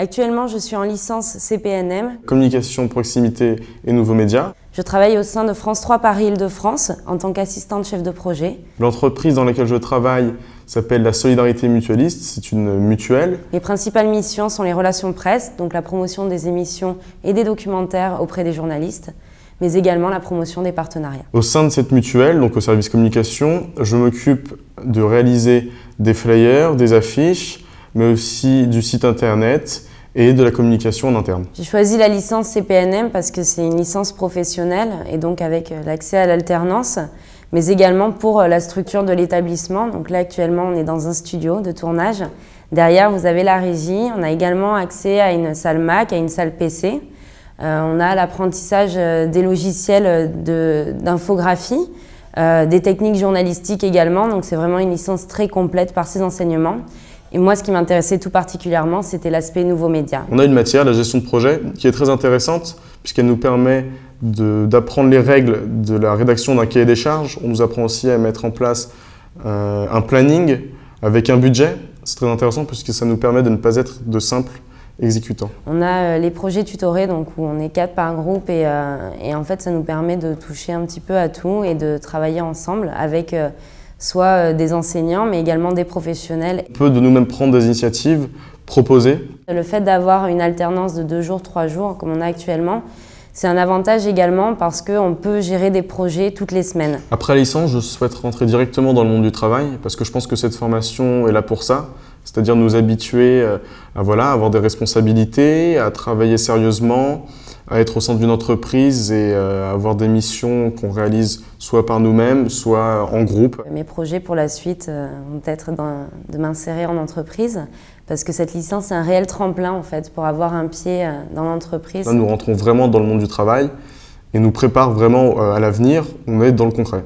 Actuellement, je suis en licence CPNM. Communication, proximité et nouveaux médias. Je travaille au sein de France 3 Paris-Île-de-France en tant qu'assistante chef de projet. L'entreprise dans laquelle je travaille s'appelle la Solidarité Mutualiste, c'est une mutuelle. Mes principales missions sont les relations presse, donc la promotion des émissions et des documentaires auprès des journalistes, mais également la promotion des partenariats. Au sein de cette mutuelle, donc au service communication, je m'occupe de réaliser des flyers, des affiches, mais aussi du site internet et de la communication en interne. J'ai choisi la licence CPNM parce que c'est une licence professionnelle et donc avec euh, l'accès à l'alternance, mais également pour euh, la structure de l'établissement. Donc là actuellement on est dans un studio de tournage. Derrière vous avez la régie, on a également accès à une salle Mac, à une salle PC. Euh, on a l'apprentissage des logiciels d'infographie, des techniques journalistiques également, donc c'est vraiment une licence très complète par ses enseignements. Et moi, ce qui m'intéressait tout particulièrement, c'était l'aspect nouveaux médias. On a une matière, la gestion de projet, qui est très intéressante, puisqu'elle nous permet d'apprendre les règles de la rédaction d'un cahier des charges. On nous apprend aussi à mettre en place euh, un planning avec un budget. C'est très intéressant, puisque ça nous permet de ne pas être de simples exécutants. On a euh, les projets tutorés, donc où on est quatre par groupe, et, euh, et, en fait, ça nous permet de toucher un petit peu à tout et de travailler ensemble avec soit euh, des enseignants, mais également des professionnels. On peut de nous-mêmes prendre des initiatives, proposer. Le fait d'avoir une alternance de deux jours, trois jours, comme on a actuellement, c'est un avantage également parce qu'on peut gérer des projets toutes les semaines. Après la licence, je souhaite rentrer directement dans le monde du travail parce que je pense que cette formation est là pour ça, c'est-à-dire nous habituer euh, à voilà, avoir des responsabilités, à travailler sérieusement, à être au sein d'une entreprise et euh, avoir des missions qu'on réalise soit par nous-mêmes, soit en groupe. Mes projets pour la suite euh, vont être de m'insérer en entreprise parce que cette licence est un réel tremplin en fait pour avoir un pied euh, dans l'entreprise. Nous rentrons vraiment dans le monde du travail et nous prépare vraiment à l'avenir, on est dans le concret.